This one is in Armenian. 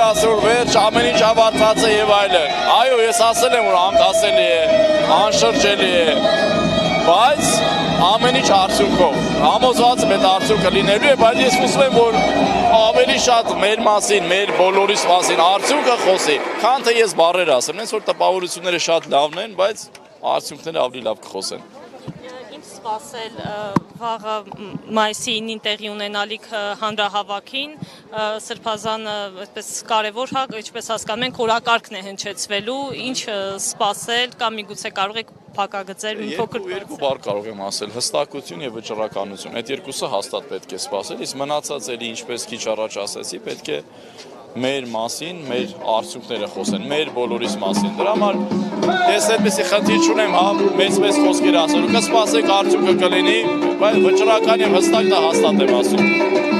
ասոր վերջ, ամեն ինչ ավարտած է եւ այլն։ Այո, ես ասել եմ, որ անկասելի է, անշրջելի է, բայց ամեն ինչ արդյունքով։ Համոզված եմ այդ արդյունքը լինելու է, բայց ես ուզում եմ, որ ավելի շատ մեր մասին, մեր բոլորիս մասին արդյունքը խոսի, քան թե ես բառեր ասեմ։ Հենց որ տպավորությունները շատ լավն են, բայց արդյունքները ավելի լավ կխոսեն սպասել վաղը մայիսի 9-ին տեղի ունենալիք հանրահավաքին, Սրբազանը այդպես կարևոր հա, ինչպես հասկանում ենք, օրակարգն է հնչեցվելու, ինչ սպասել կամ միգուցե կարող եք փակագծեր մի փոքր երկու բառ կարող եմ ասել հստակություն եւ վճռականություն այդ երկուսը հաստատ պետք է սпасել իսկ մնացած էլի ինչպես քիչ առաջ ասացի պետք է մեր մասին մեր արդյունքները խոսեն մեր բոլորիս մասին դրա համար ես այդպեսի խնդիր չունեմ, հա, մեծ-մեծ խոսքեր ասելու, կսպասեք արդյունքը կլինի, բայց վճռական եւ հստակ դա հաստատ եմ ասում։